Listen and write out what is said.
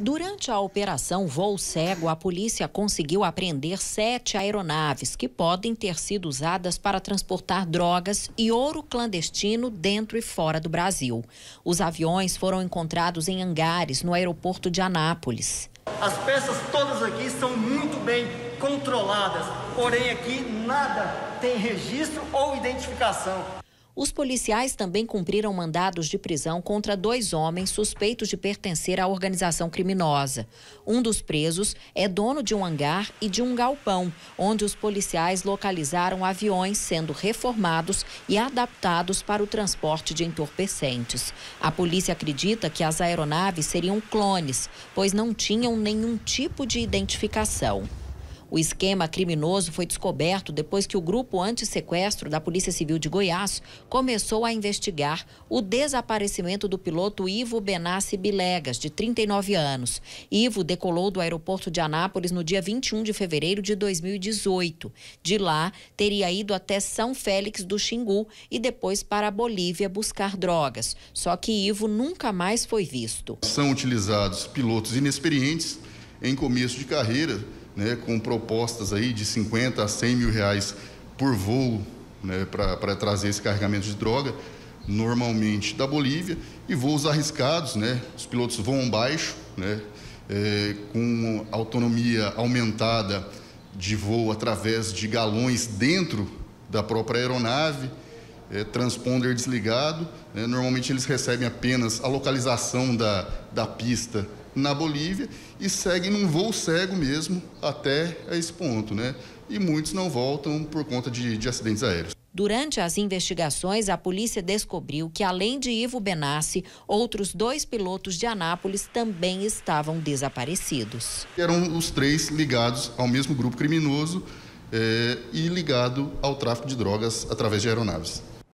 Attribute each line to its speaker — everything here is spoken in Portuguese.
Speaker 1: Durante a operação Voo Cego, a polícia conseguiu apreender sete aeronaves que podem ter sido usadas para transportar drogas e ouro clandestino dentro e fora do Brasil. Os aviões foram encontrados em hangares no aeroporto de Anápolis.
Speaker 2: As peças todas aqui são muito bem controladas, porém aqui nada tem registro ou identificação.
Speaker 1: Os policiais também cumpriram mandados de prisão contra dois homens suspeitos de pertencer à organização criminosa. Um dos presos é dono de um hangar e de um galpão, onde os policiais localizaram aviões sendo reformados e adaptados para o transporte de entorpecentes. A polícia acredita que as aeronaves seriam clones, pois não tinham nenhum tipo de identificação. O esquema criminoso foi descoberto depois que o grupo anti-sequestro da Polícia Civil de Goiás começou a investigar o desaparecimento do piloto Ivo Benassi Bilegas, de 39 anos. Ivo decolou do aeroporto de Anápolis no dia 21 de fevereiro de 2018. De lá, teria ido até São Félix do Xingu e depois para a Bolívia buscar drogas. Só que Ivo nunca mais foi visto.
Speaker 3: São utilizados pilotos inexperientes em começo de carreira né, com propostas aí de 50 a 100 mil reais por voo né, para trazer esse carregamento de droga, normalmente da Bolívia, e voos arriscados, né, os pilotos voam baixo, né, é, com autonomia aumentada de voo através de galões dentro da própria aeronave, é, transponder desligado. Né, normalmente eles recebem apenas a localização da, da pista na Bolívia e seguem num voo cego mesmo até esse ponto, né? E muitos não voltam por conta de, de acidentes aéreos.
Speaker 1: Durante as investigações, a polícia descobriu que, além de Ivo Benassi, outros dois pilotos de Anápolis também estavam desaparecidos.
Speaker 3: Eram os três ligados ao mesmo grupo criminoso é, e ligado ao tráfico de drogas através de aeronaves.